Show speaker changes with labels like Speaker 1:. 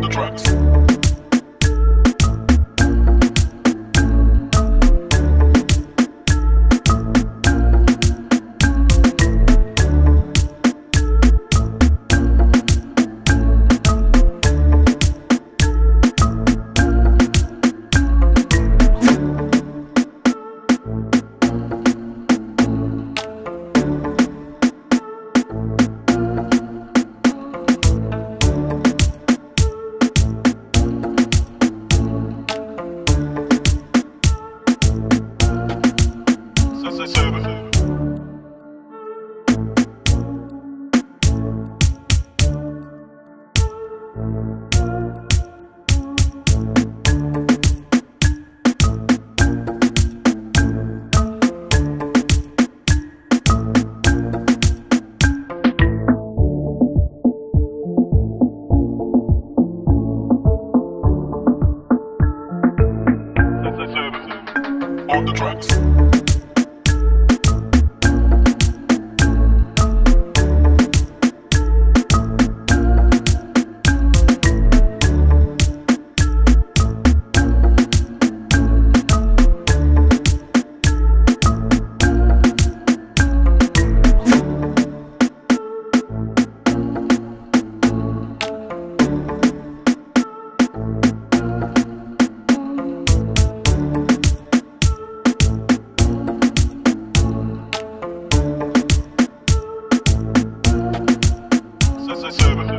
Speaker 1: the tracks. On the tracks. to